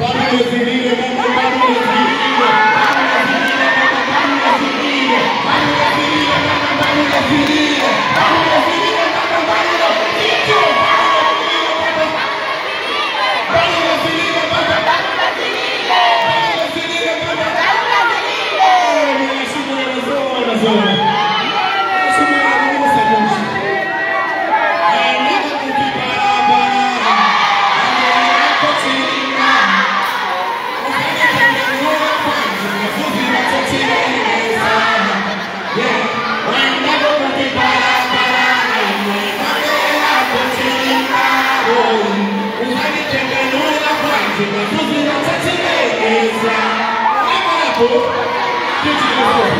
One, two, three, Who's gonna touch it? It's not. I'm you.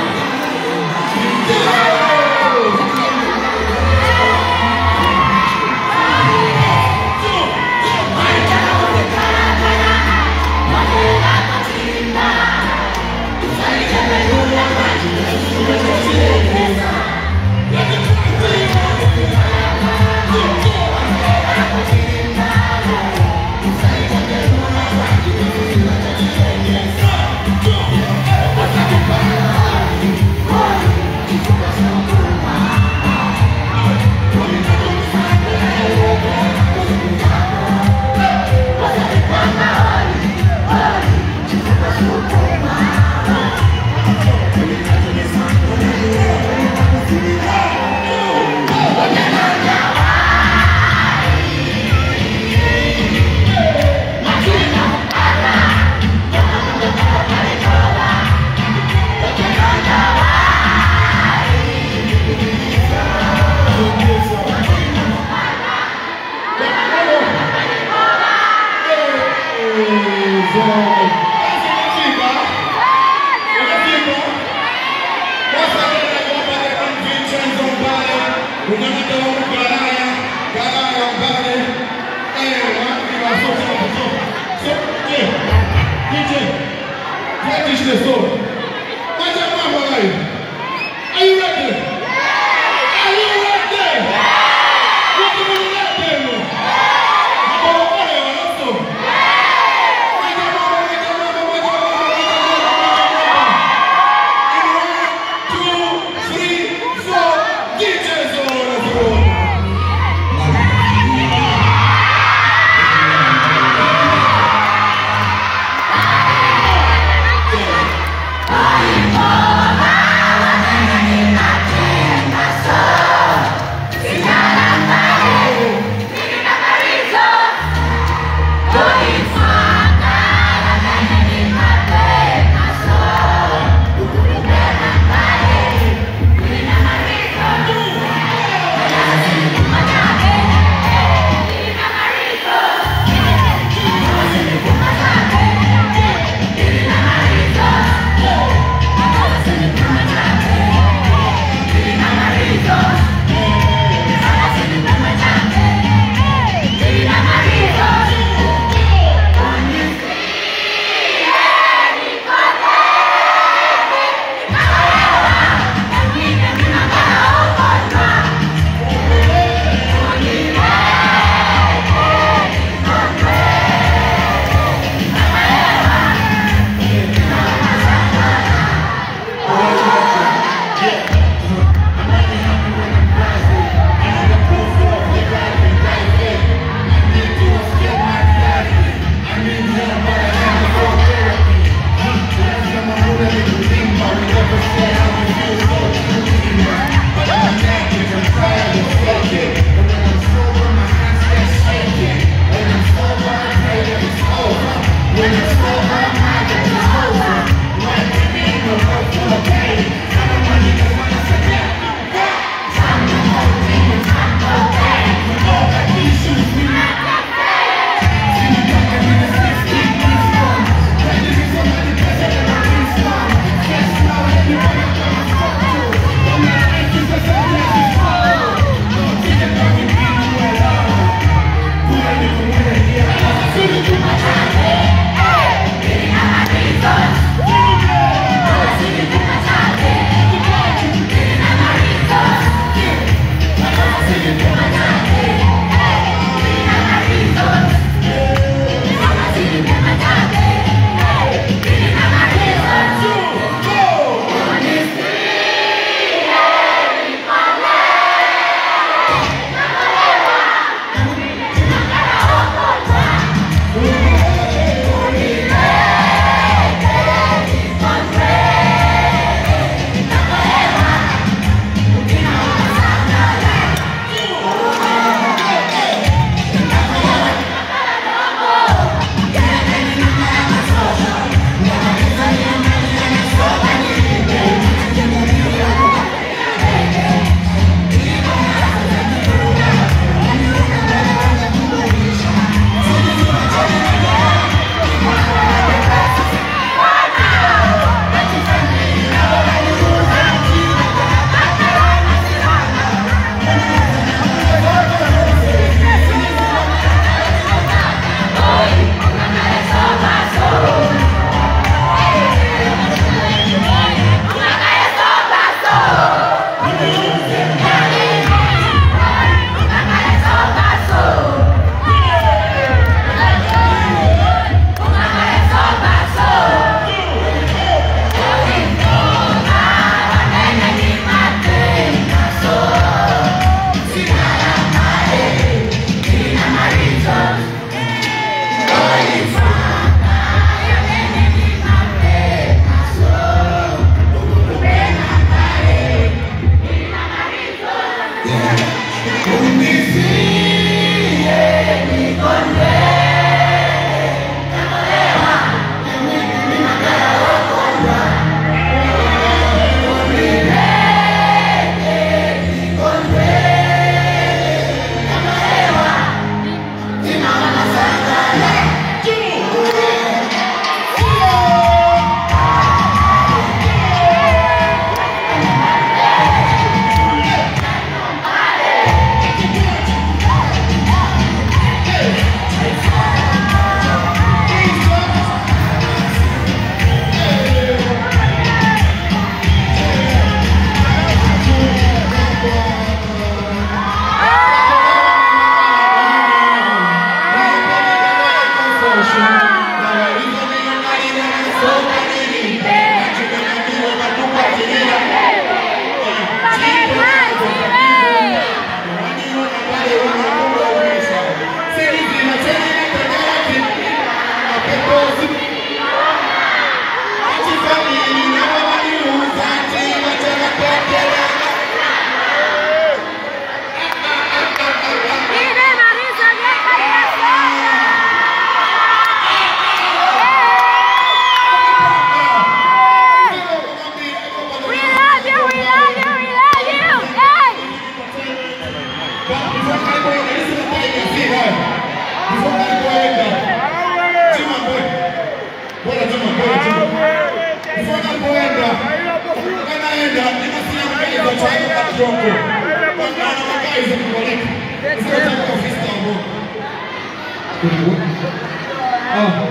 Oh.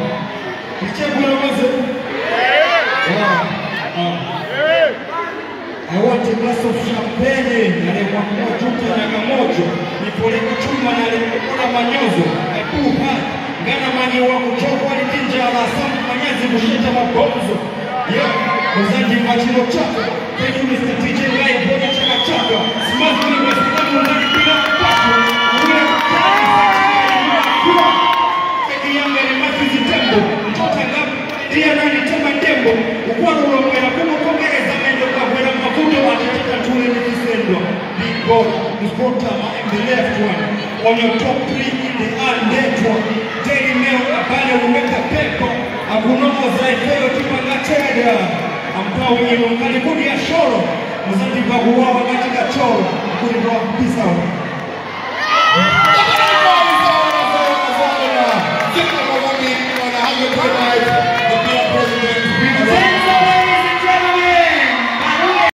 Did you put on my Oh. Oh. I want a glass of champagne aliyemwakumua na kamojo Nagamojo nipoleka chuma na alimkula manyozo. Epuha ngana mani wa kuchokwa alitinja ala samu manyazi kushita mabonzo ya mzaji machino chako. Thank you Mr. TJ Guy Boja chaka chaka go the quarter and the left one. On your top three, they are network. Daily Mail, Abana will make the paper. Abunomo Zaifeo Tipangatega. Ambao wenye makaribuni ya shoro. Mzanzibar huwawa katika choro. Kulipa pisa. Thank you.